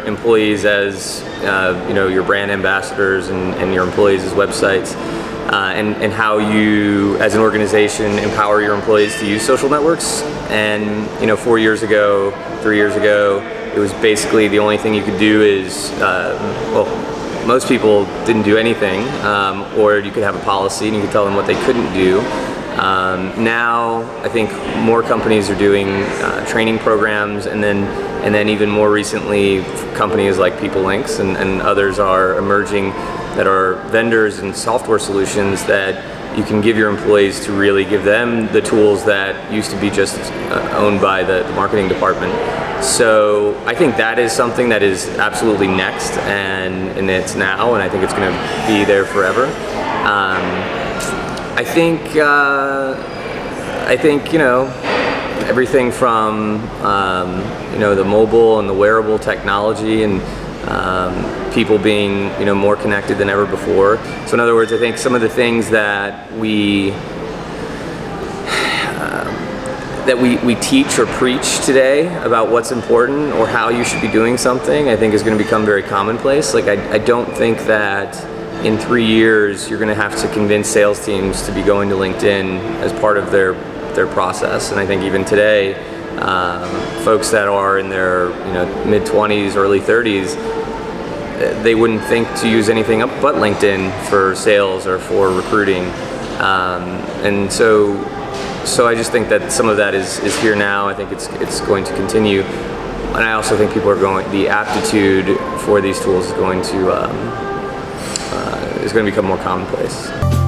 employees as uh, you know your brand ambassadors and, and your employees as websites, uh, and and how you as an organization empower your employees to use social networks. And you know, four years ago, three years ago, it was basically the only thing you could do is uh, well. Most people didn't do anything, um, or you could have a policy and you could tell them what they couldn't do. Um, now, I think more companies are doing uh, training programs, and then and then even more recently, companies like PeopleLinx and, and others are emerging that are vendors and software solutions that you can give your employees to really give them the tools that used to be just uh, owned by the, the, marketing department. So I think that is something that is absolutely next, and, and it's now, and I think it's going to be there forever. Um, I think uh, I think you know everything from um, you know the mobile and the wearable technology and um, people being you know more connected than ever before. So in other words, I think some of the things that we um, that we, we teach or preach today about what's important or how you should be doing something, I think is going to become very commonplace. Like I, I don't think that in three years, you're going to have to convince sales teams to be going to LinkedIn as part of their their process. And I think even today, um, folks that are in their you know mid 20s, early 30s, they wouldn't think to use anything up but LinkedIn for sales or for recruiting. Um, and so, so I just think that some of that is, is here now. I think it's it's going to continue. And I also think people are going, the aptitude for these tools is going to um, is going to become more commonplace.